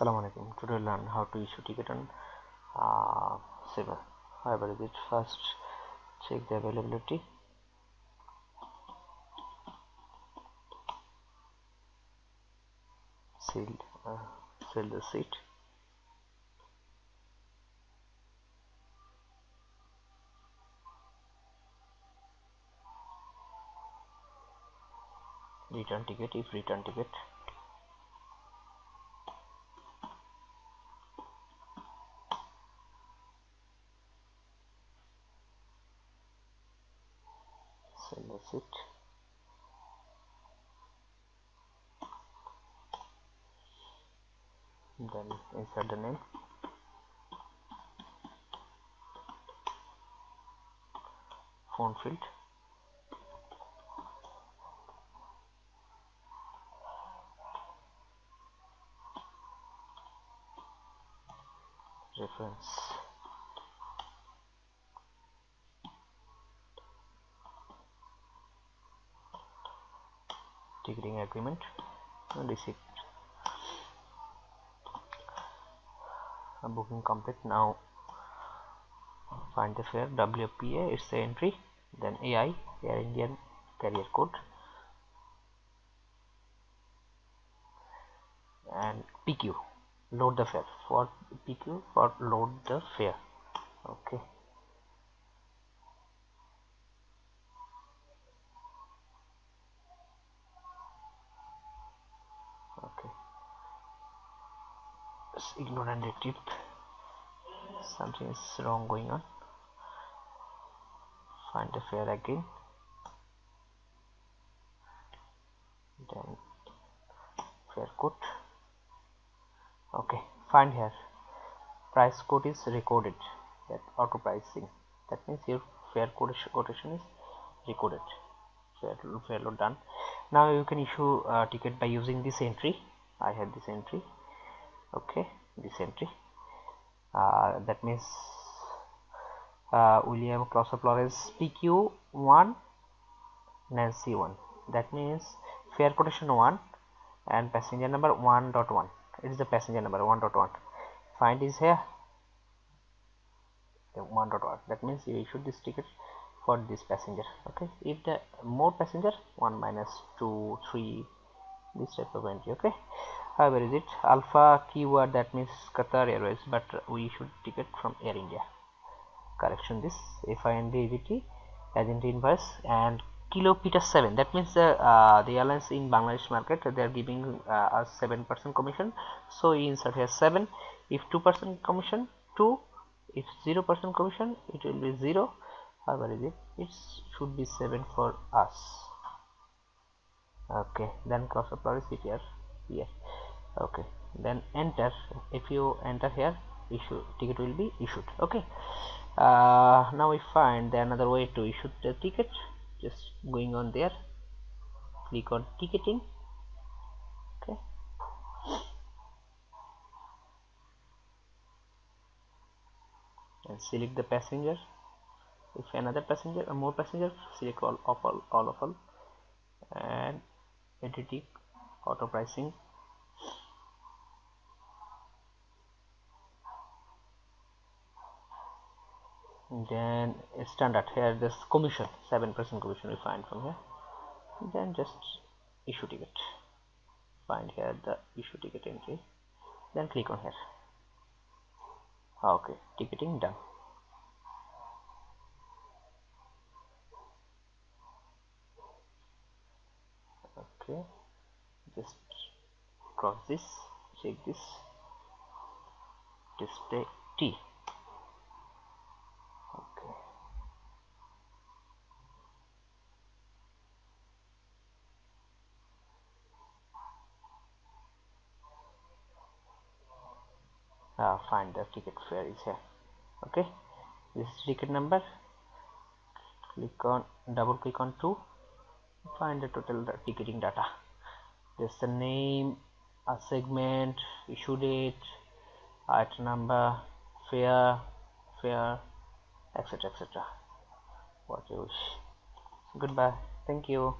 Assalamu alaikum. Today we'll learn how to issue ticket on uh, Sabre. However, it first check the availability. Seal, uh, seal the seat. Return ticket if return ticket it then insert the name font field. Reference agreement. Receipt booking complete. Now find the fare. WPA it's the entry. Then AI Air Indian carrier code. And PQ load the fare. For PQ for load the fare. Okay just ignore and something is wrong going on. Find the fare again. Then fare code. Okay find here. Price code is recorded. That auto pricing. That means your fare code quotation is recorded. Fare, fare load done. Now you can issue a ticket by using this entry. I have this entry okay this entry uh, that means uh, william clauser flores pq 1 nancy 1 that means fare quotation 1 and passenger number 1.1 it is the passenger number 1.1 find is here. 1.1 that means you issued this ticket for this passenger. Okay if the more passenger 1 minus 2 3 this type of entry. Okay however is it? Alpha keyword that means qatar airways but we should ticket from air india. Correction this. FIND agent invoice and kilo peter 7 that means the uh, the airlines in bangladesh market they are giving uh, us 7 percent commission. So insert here 7 if 2 percent commission 2 if 0 percent commission it will be 0 however is it? It should be 7 for us. Okay. Then cross apply is here. Here okay. Then enter. If you enter here issue ticket will be issued. Okay. Uh, now we find the another way to issue the ticket just going on there. Click on ticketing. Okay. And select the passenger. If another passenger or more passenger select all of all, all of all. And edit auto pricing then standard here this commission 7% commission we find from here. Then just issue ticket. Find here the issue ticket entry. Then click on here. Okay ticketing done. Okay just cross this check this. Display T okay uh, find the ticket fare is here. Okay. This ticket number. Click on double click on 2 find the total ticketing data. There's the name a segment issue date item number fare fare etc etc what you wish goodbye. Thank you